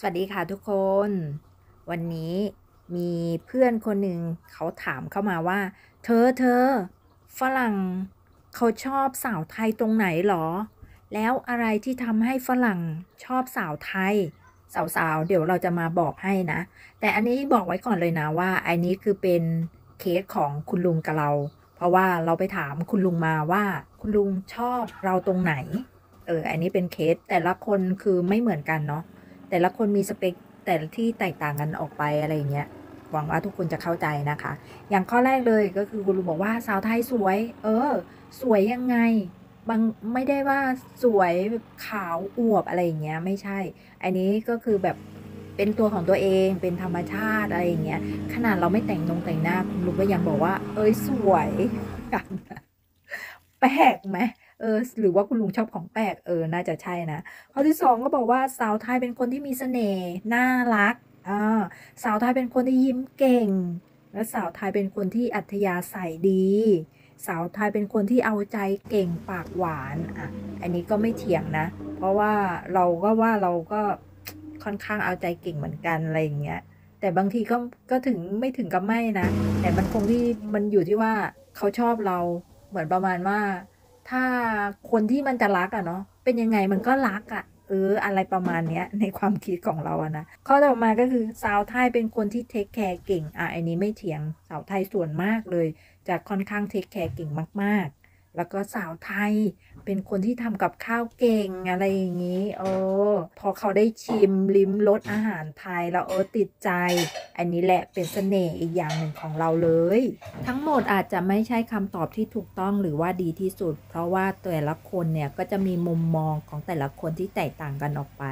สวัสดีค่ะทุกคน วันนี้มีเพื่อนคนหนึ่งเขาถามเข้ามาว่า เธอเธอฝรั่งเขาชอบสาวไทยตรงไหนหรอ แล้วอะไรที่ทำให้ฝรั่งชอบสาวไทย สาวๆ เดี๋ยวเราจะมาบอกให้นะ แต่อันนี้บอกไว้ก่อนเลยนะว่าอันนี้คือเป็นเคสของคุณลุงกับเรา เพราะว่าเราไปถามคุณลุงมาว่า คุณลุงชอบเราตรงไหน เอออันนี้เป็นเคสแต่ละคนคือไม่เหมือนกันเนาะ แต่ละคนมีสเปคแต่ละที่แตกต่างกันออกไปอะไรอย่างเงี้ยหวังว่าทุกคนจะเข้าใจนะคะ อย่างข้อแรกเลยก็คือคุณลุงบอกว่าสาวไทยสวย เออ สวยยังไงบางไม่ได้ว่าสวยขาวอวบอะไรอย่างเงี้ยไม่ใช่ อันนี้ก็คือแบบเป็นตัวของตัวเองเป็นธรรมชาติอะไรอย่างเงี้ยขนาดเราไม่แต่งนงแต่งหน้าคุณลุงก็ยังบอกว่า เอ้ยสวยกันแปลกไหม เออหรือว่าคุณลุงชอบของแปลกเออน่าจะใช่นะข้อที่สองก็บอกว่าสาวไทยเป็นคนที่มีเสน่ห์น่ารักอ่าสาวไทยเป็นคนที่ยิ้มเก่ง และสาวไทยเป็นคนที่อัธยาศัยดี สาวไทยเป็นคนที่เอาใจเก่งปากหวานอะอันนี้ก็ไม่เถียงนะ เพราะว่าเราก็ว่าเราก็ค่อนข้างเอาใจเก่งเหมือนกันอะไรอย่างเงี้ยแต่บางทีก็ก็ถึงไม่ถึงกับไม่นะ แต่มันคงที่มันอยู่ที่ว่าเขาชอบเราเหมือนประมาณว่า ถ้าคนที่มันจะรักอะเนาะเป็นยังไงมันก็รักอะเอออะไรประมาณเนี้ยในความคิดของเราอะนะข้อต่อมาก็คือสาวไทยเป็นคนที่ take care เก่งอะอันนี้ไม่เถียงสาวไทยส่วนมากเลยจะค่อนข้าง take care เก่งมาก แล้วก็สาวไทยเป็นคนที่ทำกับข้าวเก่งอะไรอย่างนี้เออพอเขาได้ชิมลิ้มรสอาหารไทยแล้วเออติดใจ อันนี้แหละเป็นเสน่ห์อีกอย่างหนึ่งของเราเลย ทั้งหมดอาจจะไม่ใช่คำตอบที่ถูกต้องหรือว่าดีที่สุด เพราะว่าแต่ละคนเนี่ยก็จะมีมุมมองของแต่ละคนที่แตกต่างกันออกไป